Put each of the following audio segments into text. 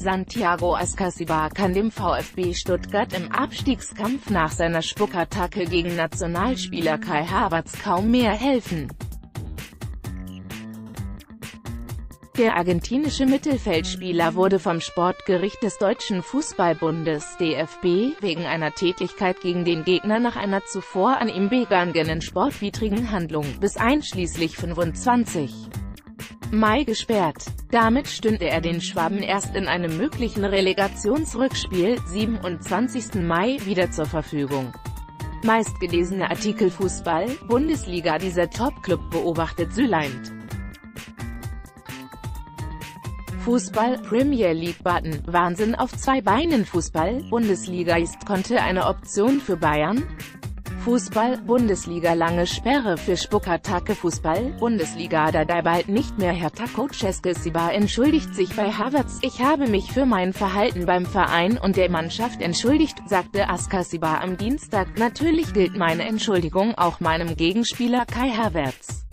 Santiago Ascasibar kann dem VfB Stuttgart im Abstiegskampf nach seiner Spuckattacke gegen Nationalspieler Kai Havertz kaum mehr helfen. Der argentinische Mittelfeldspieler wurde vom Sportgericht des Deutschen Fußballbundes DFB wegen einer Tätlichkeit gegen den Gegner nach einer zuvor an ihm begangenen sportwidrigen Handlung bis einschließlich 25. Mai gesperrt. Damit stünde er den Schwaben erst in einem möglichen Relegationsrückspiel, 27. Mai, wieder zur Verfügung. Meistgelesene Artikel Fußball, Bundesliga Dieser Top-Club beobachtet Süleind. Fußball, Premier League Button, Wahnsinn auf zwei Beinen Fußball, Bundesliga ist konnte eine Option für Bayern? Fußball, Bundesliga lange Sperre für Spuckattacke Fußball, Bundesliga da da bald nicht mehr Hertha Coach Eskisiba entschuldigt sich bei Havertz, ich habe mich für mein Verhalten beim Verein und der Mannschaft entschuldigt, sagte Askasiba am Dienstag, natürlich gilt meine Entschuldigung auch meinem Gegenspieler Kai Havertz.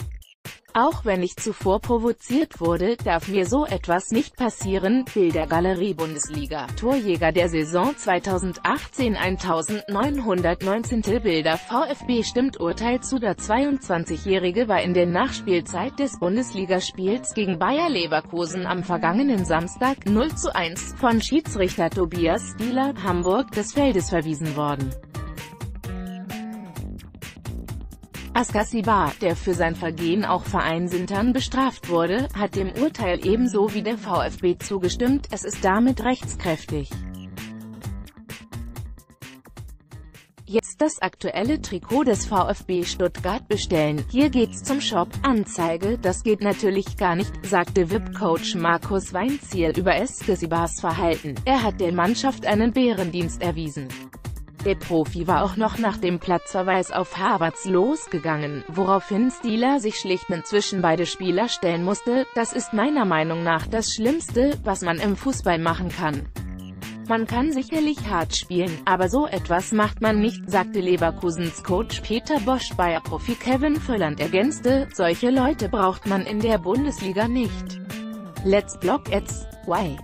Auch wenn ich zuvor provoziert wurde, darf mir so etwas nicht passieren. Bildergalerie Bundesliga. Torjäger der Saison 2018 1919. Bilder VfB stimmt Urteil zu. Der 22-Jährige war in der Nachspielzeit des Bundesligaspiels gegen Bayer Leverkusen am vergangenen Samstag 0 zu 1 von Schiedsrichter Tobias Stieler Hamburg des Feldes verwiesen worden. Askasibar, der für sein Vergehen auch vereinsintern bestraft wurde, hat dem Urteil ebenso wie der VfB zugestimmt, es ist damit rechtskräftig. Jetzt das aktuelle Trikot des VfB Stuttgart bestellen. Hier geht's zum Shop. Anzeige, das geht natürlich gar nicht, sagte VIP-Coach Markus Weinziel über Eskasibars Verhalten. Er hat der Mannschaft einen Bärendienst erwiesen. Der Profi war auch noch nach dem Platzverweis auf Havertz losgegangen, woraufhin Stieler sich schlicht zwischen beide Spieler stellen musste. Das ist meiner Meinung nach das Schlimmste, was man im Fußball machen kann. Man kann sicherlich hart spielen, aber so etwas macht man nicht, sagte Leverkusens Coach Peter Bosch bei Profi Kevin Völland ergänzte, solche Leute braucht man in der Bundesliga nicht. Let's block it's, why?